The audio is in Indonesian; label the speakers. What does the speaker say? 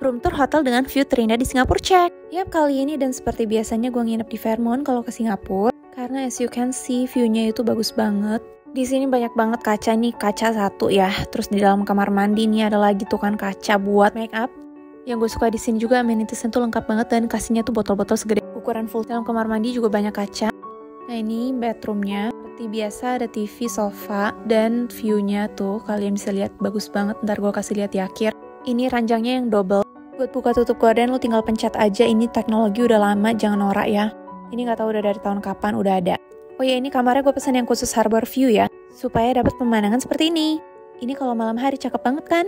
Speaker 1: room tour hotel dengan view terindah di Singapura cek. Yap, kali ini dan seperti biasanya gue nginep di Fairmont kalau ke Singapura. Karena as you can see, view-nya itu bagus banget. Di sini banyak banget kaca nih, kaca satu ya. Terus di dalam kamar mandi nih ada lagi tuh kan kaca buat make up. Yang gue suka di sini juga amenitiesnya tuh lengkap banget dan kasihnya tuh botol-botol segede ukuran full. Dalam kamar mandi juga banyak kaca. Nah ini bedroomnya. Seperti biasa ada TV, sofa, dan view-nya tuh kalian bisa lihat bagus banget. Ntar gue kasih lihat di akhir. Ini ranjangnya yang double. Buat buka tutup gorden lu tinggal pencet aja. Ini teknologi udah lama, jangan norak ya. Ini nggak tahu udah dari tahun kapan udah ada. Oh ya ini kamarnya gue pesan yang khusus harbor view ya. Supaya dapat pemandangan seperti ini. Ini kalau malam hari cakep banget kan?